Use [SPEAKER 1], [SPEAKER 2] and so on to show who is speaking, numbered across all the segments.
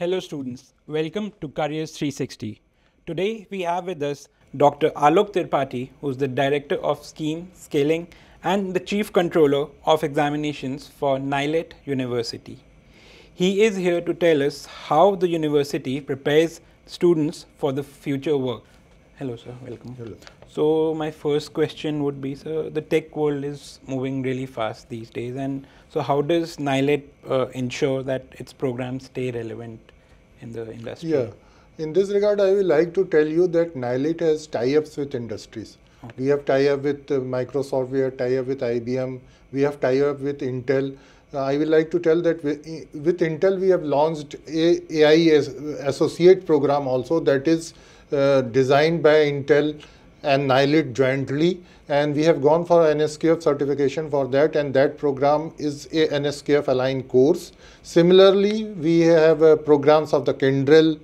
[SPEAKER 1] Hello students, welcome to Careers 360. Today we have with us Dr. Alok Tripathi, who is the Director of Scheme Skilling and the Chief Controller of Examinations for NIELIT University. He is here to tell us how the university prepares students for the future work. Hello sir, welcome.
[SPEAKER 2] Hello.
[SPEAKER 1] So my first question would be, sir, the tech world is moving really fast these days and so how does NIELIT uh, ensure that its programs stay relevant in the industry?
[SPEAKER 2] Yeah. In this regard, I would like to tell you that NIELIT has tie-ups with industries. We have tie-up with uh, Microsoft, we have tie-up with IBM, we have tie-up with Intel. Uh, I would like to tell that with, with Intel, we have launched a AI associate program also that is uh, designed by Intel and NIELIT jointly and we have gone for NSQF certification for that and that program is a aligned course. Similarly, we have uh, programs of the Kyndryl.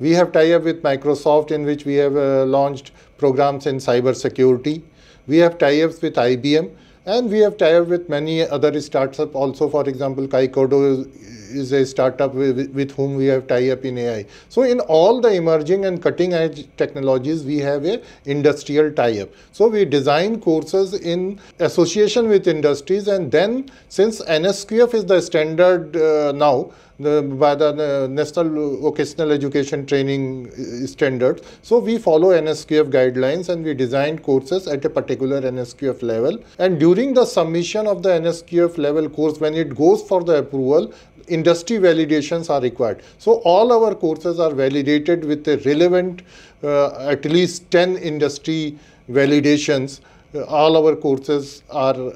[SPEAKER 2] We have tie-up with Microsoft in which we have uh, launched programs in cyber security. We have tie-ups with IBM and we have tie-up with many other startups also. For example, Kaikodo is a startup with, whom we have tie-up in AI. So in all the emerging and cutting edge technologies, we have a industrial tie-up. So we design courses in association with industries and then since NSQF is the standard uh, now, the, by the uh, National Vocational Education Training uh, Standards. So we follow NSQF guidelines and we design courses at a particular NSQF level. And during the submission of the NSQF level course, when it goes for the approval, industry validations are required. So all our courses are validated with a relevant uh, at least 10 industry validations. Uh, all our courses are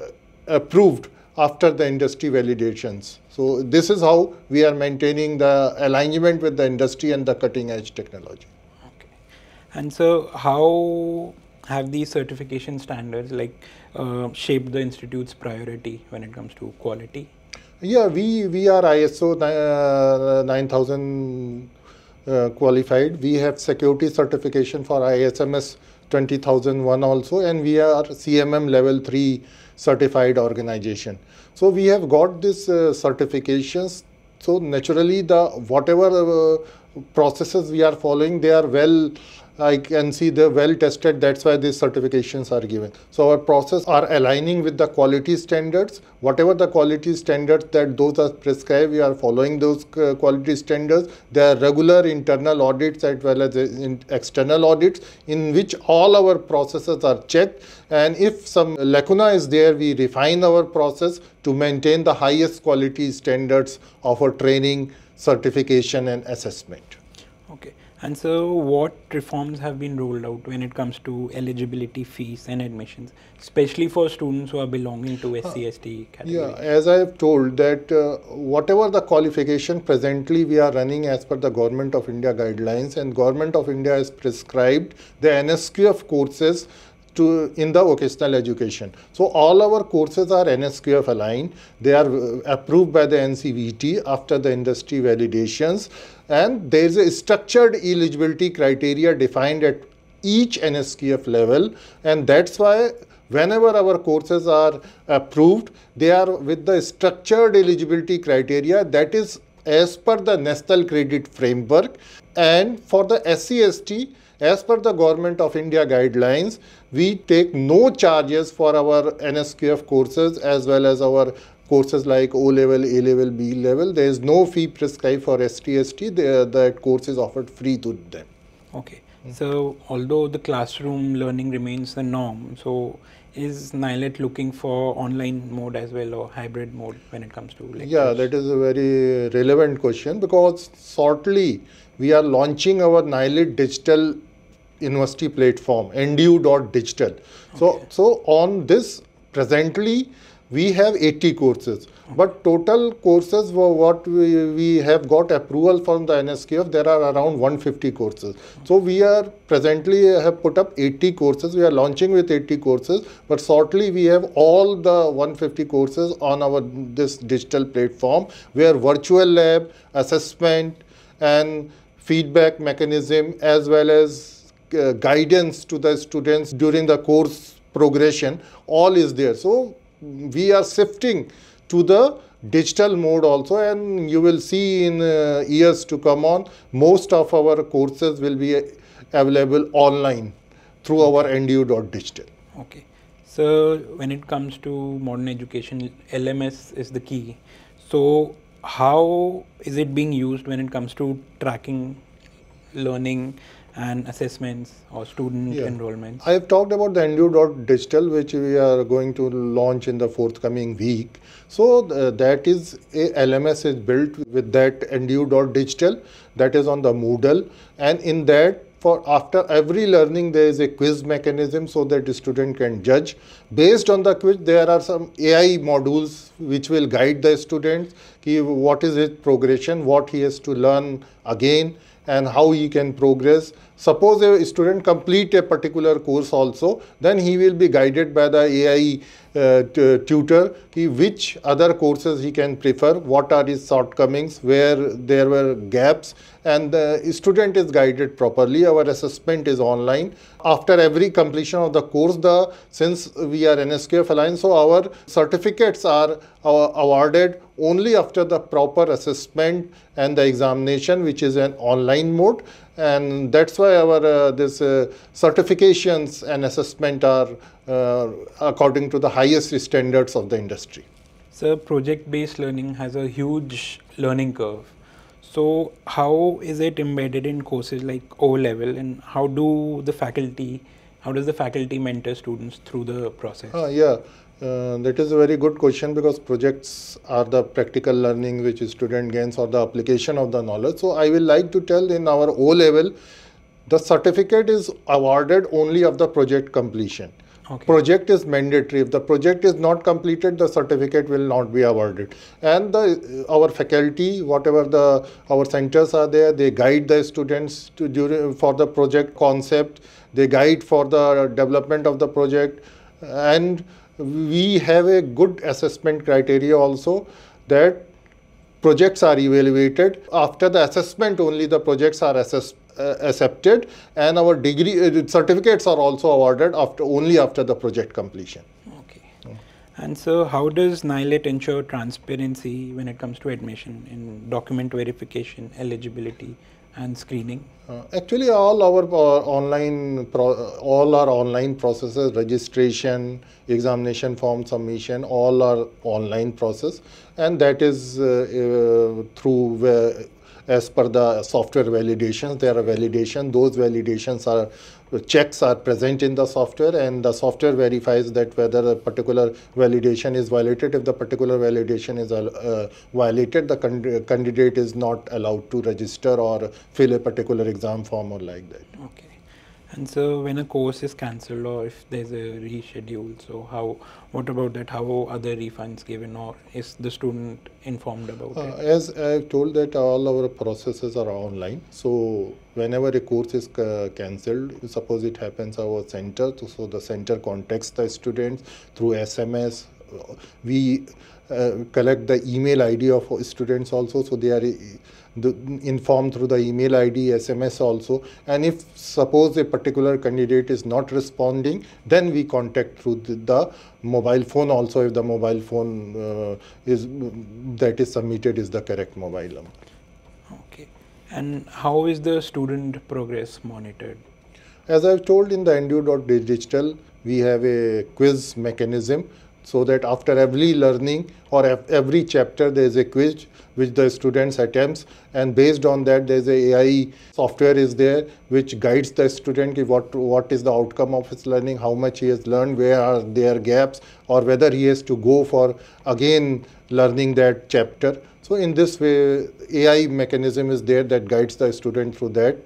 [SPEAKER 2] approved after the industry validations. So this is how we are maintaining the alignment with the industry and the cutting edge technology.
[SPEAKER 1] Okay. And so how have these certification standards like uh, shaped the institute's priority when it comes to quality?
[SPEAKER 2] Yeah, we, we are ISO uh, 9000 uh, qualified. We have security certification for ISMS 20001 also and we are CMM level 3 certified organization. So we have got this uh, certifications. So naturally the whatever uh, processes we are following, they are well I can see they're well tested. That's why these certifications are given. So our process are aligning with the quality standards. Whatever the quality standards that those are prescribed, we are following those uh, quality standards. There are regular internal audits as well as external audits in which all our processes are checked. And if some lacuna is there, we refine our process to maintain the highest quality standards of our training, certification and assessment.
[SPEAKER 1] Okay. And so, what reforms have been rolled out when it comes to eligibility fees and admissions, especially for students who are belonging to SCST category?
[SPEAKER 2] Yeah, as I have told that uh, whatever the qualification presently we are running as per the Government of India guidelines, and Government of India has prescribed the NSQF courses to in the vocational education. So all our courses are NSQF aligned. They are uh, approved by the NCVT after the industry validations and there is a structured eligibility criteria defined at each NSQF level. And that's why whenever our courses are approved, they are with the structured eligibility criteria that is as per the national credit framework. And for the SCST as per the government of India guidelines, we take no charges for our NSQF courses as well as our courses like O level, A level, B level. There is no fee prescribed for SCST. The, that course is offered free to them.
[SPEAKER 1] Okay. So, although the classroom learning remains the norm, so is NIELIT looking for online mode as well or hybrid mode when it comes to lectures?
[SPEAKER 2] Yeah, that is a very relevant question because shortly we are launching our NIELIT digital university platform, ndu.digital. Okay. So, so on this presently we have 80 courses but total courses were what we, we have got approval from the NSQF there are around 150 courses. So we are presently have put up 80 courses. We are launching with 80 courses but shortly we have all the 150 courses on our this digital platform where virtual lab assessment and feedback mechanism as well as uh, guidance to the students during the course progression all is there. So we are shifting to the digital mode also and you will see in uh, years to come on most of our courses will be available online through our ndu.digital
[SPEAKER 1] okay. So when it comes to modern education lms is the key. So how is it being used when it comes to tracking learning and assessments or student yeah. enrollments?
[SPEAKER 2] I have talked about the NDU.digital, which we are going to launch in the forthcoming week. So uh, that is a LMS is built with that NDU.digital that is on the Moodle, and in that for after every learning there is a quiz mechanism so that the student can judge based on the quiz there are some ai modules which will guide the students what is his progression what he has to learn again and how he can progress Suppose a student complete a particular course also, then he will be guided by the AI uh, tutor which other courses he can prefer, what are his shortcomings, where there were gaps and the student is guided properly. Our assessment is online. After every completion of the course, the since we are NSQF aligned, so our certificates are uh, awarded only after the proper assessment and the examination, which is an online mode and that's why our uh, this uh, certifications and assessment are uh, according to the highest standards of the industry.
[SPEAKER 1] So project-based learning has a huge learning curve. So how is it embedded in courses like O level, and how do the faculty, how does the faculty mentor students through the process?
[SPEAKER 2] Uh, yeah. Uh, that is a very good question because projects are the practical learning which student gains or the application of the knowledge. So I will like to tell in our O level, the certificate is awarded only of the project completion. Okay. Project is mandatory. If the project is not completed, the certificate will not be awarded. And the, our faculty, whatever the our centers are there, they guide the students to during for the project concept. They guide for the development of the project, and we have a good assessment criteria also that projects are evaluated. After the assessment only the projects are assessed accepted and our degree uh, certificates are also awarded after only after the project completion.
[SPEAKER 1] Okay. And so how does NIELIT ensure transparency when it comes to admission in document verification, eligibility and screening?
[SPEAKER 2] Uh, actually, all our uh, online, all our online processes, registration, examination form submission, all are online process, and that is uh, uh through uh, as per the software validations. There are validation; those validations are checks are present in the software and the software verifies that whether a particular validation is violated. If the particular validation is uh, violated, the candidate is not allowed to register or fill a particular exam form or like that.
[SPEAKER 1] Okay. And so when a course is cancelled or if there's a reschedule, so how, what about that? How are the refunds given or is the student informed about uh, it?
[SPEAKER 2] As I told that all our processes are online. So whenever a course is cancelled, suppose it happens our center, so the center contacts the students through SMS. We uh, collect the email ID of students also, so they are informed through the email ID, SMS also. And if suppose a particular candidate is not responding, then we contact through the, the mobile phone also if the mobile phone uh, is that is submitted is the correct mobile number.
[SPEAKER 1] Okay. And how is the student progress monitored?
[SPEAKER 2] As I've told in the NDU.digital, we have a quiz mechanism so that after every learning or every chapter there is a quiz which the students attempts. And based on that there is a AI software is there which guides the student what what is the outcome of his learning how much he has learned where are their gaps or whether he has to go for again learning that chapter. So in this way AI mechanism is there that guides the student through that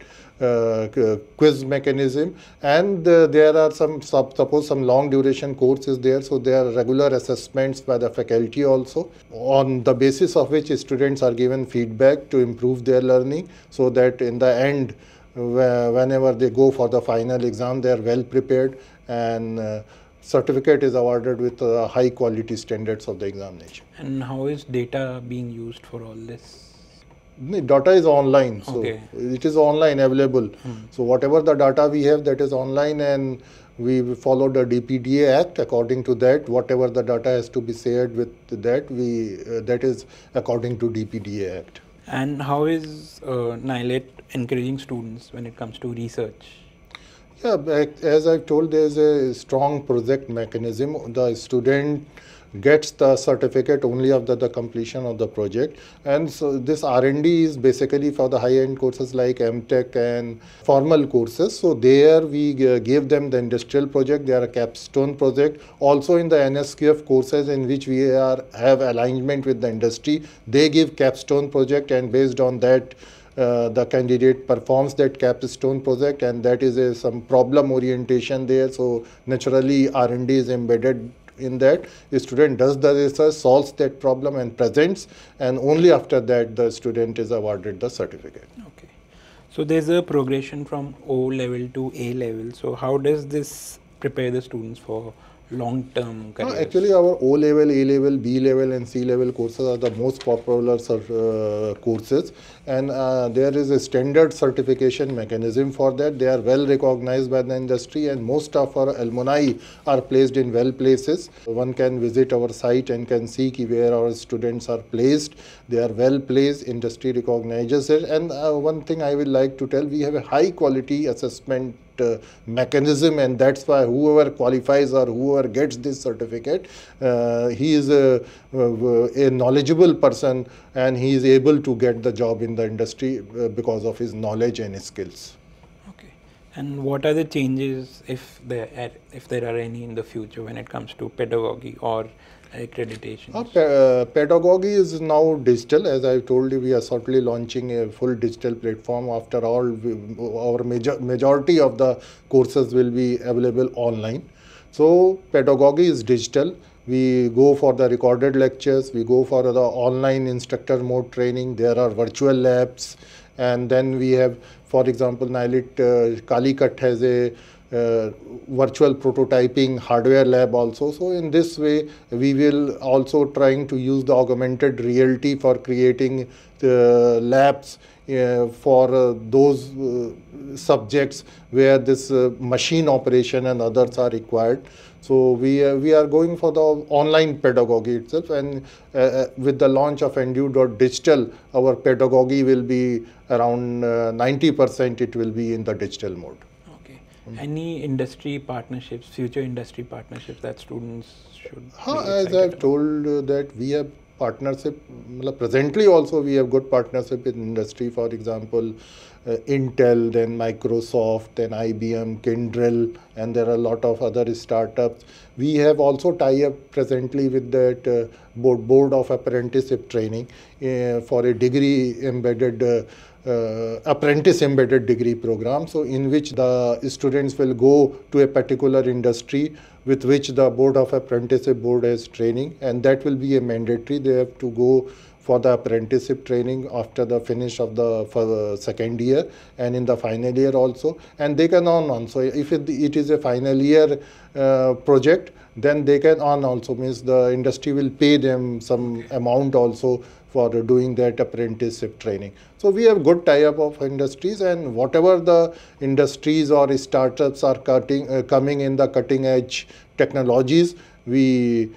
[SPEAKER 2] quiz mechanism and uh, there are some suppose some long duration course is there so there are regular assessments by the faculty also on the basis of which students are given feedback to improve their learning so that in the end whenever they go for the final exam they are well prepared and uh, certificate is awarded with uh, high quality standards of the examination.
[SPEAKER 1] And how is data being used for all this?
[SPEAKER 2] Data is online so okay. it is online available hmm. so whatever the data we have that is online and we follow the DPDP Act. According to that, whatever the data has to be shared with that, we uh, that is according to DPDP Act.
[SPEAKER 1] And how is uh, NIELIT encouraging students when it comes to research?
[SPEAKER 2] Yeah, as I've told, there's a strong project mechanism. The student gets the certificate only after the completion of the project. And so this r&d is basically for the high-end courses like mtech and formal courses. So there we gave them the industrial project. They are a capstone project. Also in the nsqf courses in which we are have alignment with the industry they give capstone project and based on that uh, the candidate performs that capstone project and that is a, some problem orientation there. So naturally r&d is embedded in that the student does the research, solves that problem and presents and only after that the student is awarded the certificate.
[SPEAKER 1] Okay. So there's a progression from O level to A level. So how does this prepare the students for long-term careers?
[SPEAKER 2] No, actually, our O level, A level, B level, and C level courses are the most popular uh, courses, and uh, there is a standard certification mechanism for that. They are well recognized by the industry, and most of our alumni are placed in well places. One can visit our site and can see where our students are placed. They are well placed. Industry recognizes it, and uh, one thing I would like to tell: we have a high quality assessment uh, mechanism and that's why whoever qualifies or whoever gets this certificate uh, he is a, a, knowledgeable person and he is able to get the job in the industry uh, because of his knowledge and skills.
[SPEAKER 1] Okay. And what are the changes if there if there are any in the future when it comes to pedagogy or accreditation?
[SPEAKER 2] Uh, pedagogy is now digital. As I told you, we are certainly launching a full digital platform. After all, we, our major, majority of the courses will be available online. So pedagogy is digital. We go for the recorded lectures. We go for the online instructor mode training. There are virtual labs. And then we have, for example, NIELIT uh, Calicut has a uh, virtual prototyping hardware lab also. So in this way, we will also trying to use the augmented reality for creating the labs uh, for uh, those uh, subjects where this uh, machine operation and others are required. So we uh, we are going for the online pedagogy itself, and with the launch of Digital, our pedagogy will be around 90%. It will be in the digital mode.
[SPEAKER 1] Any industry partnerships, future industry partnerships that students should?
[SPEAKER 2] as I've told uh, that we have partnership. Presently, also we have good partnership in industry. For example, Intel, then Microsoft, then IBM, Kyndryl, and there are a lot of other startups. We have also tie up presently with that uh, board, board of apprenticeship training uh, for a degree embedded uh, uh, apprentice embedded degree program so in which the students will go to a particular industry with which the board of apprenticeship board has training and that will be a mandatory they have to go for the apprenticeship training after the finish of the, second year and in the final year also. And they can earn on so if it, it is a final year uh, project then they can earn also. Means the industry will pay them some amount also for doing that apprenticeship training. So we have good tie-up of industries and whatever the industries or startups are cutting, uh, coming in the cutting edge technologies, we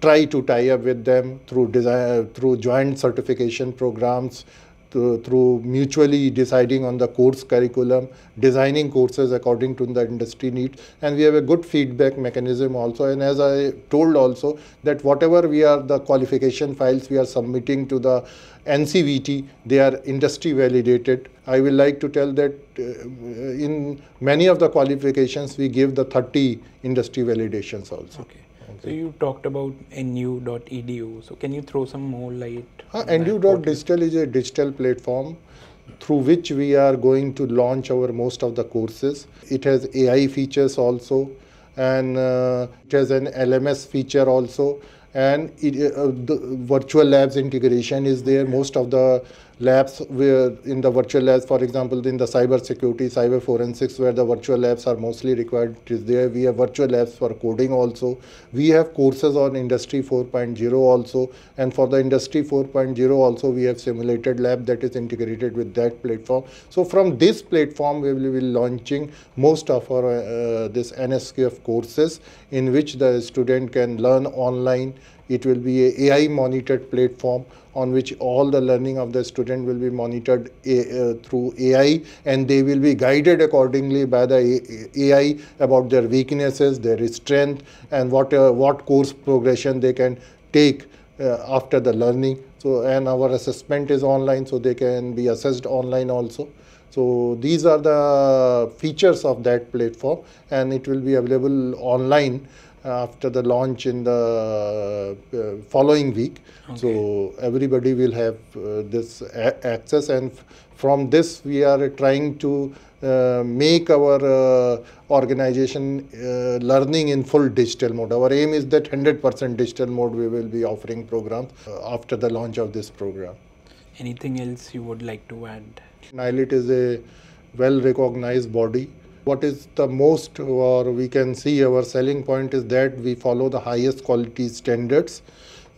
[SPEAKER 2] try to tie up with them through design, through joint certification programs, to, through mutually deciding on the course curriculum, designing courses according to the industry needs, and we have a good feedback mechanism also. And as I told also that whatever we are the qualification files we are submitting to the NCVT, they are industry validated. I will like to tell that uh, in many of the qualifications we give the 30 industry validations also.
[SPEAKER 1] Okay. So you talked about nu.edu. So can you throw some more light?
[SPEAKER 2] Uh, nu.digital is a digital platform through which we are going to launch our most of the courses. It has AI features also and uh, it has an LMS feature also and it, uh, the virtual labs integration is there. Most of the labs where in the virtual labs, for example, in the cyber security, cyber forensics, where the virtual labs are mostly required, there. We have virtual labs for coding also. We have courses on Industry 4.0 also, and for the Industry 4.0 also, we have simulated lab that is integrated with that platform. So from this platform, we will be launching most of our uh, this NSQF courses in which the student can learn online it will be a AI monitored platform on which all the learning of the student will be monitored uh, through AI and they will be guided accordingly by the AI about their weaknesses, their strength and what, uh, what course progression they can take uh, after the learning. So, and our assessment is online, so they can be assessed online also. So these are the features of that platform and it will be available online after the launch in the uh, following week. Okay. So everybody will have uh, this access, and from this we are trying to uh, make our uh, organization uh, learning in full digital mode. Our aim is that 100% digital mode we will be offering programs uh, after the launch of this program.
[SPEAKER 1] Anything else you would like to add?
[SPEAKER 2] NIELIT is a well recognized body what is the most or we can see our selling point is that we follow the highest quality standards.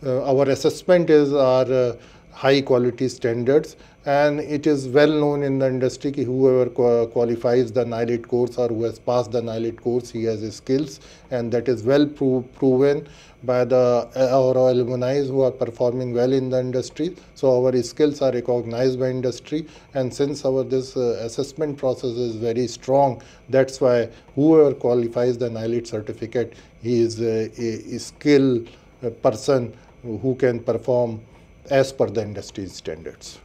[SPEAKER 2] Uh, our assessment is our uh, high quality standards and it is well known in the industry that whoever qualifies the NIELIT course or who has passed the NIELIT course, he has skills and that is well pro proven by the our alumni who are performing well in the industry. So our skills are recognized by industry and since our this uh, assessment process is very strong, that's why whoever qualifies the NIELIT certificate, he is a, a, a skill person who can perform as per the industry standards.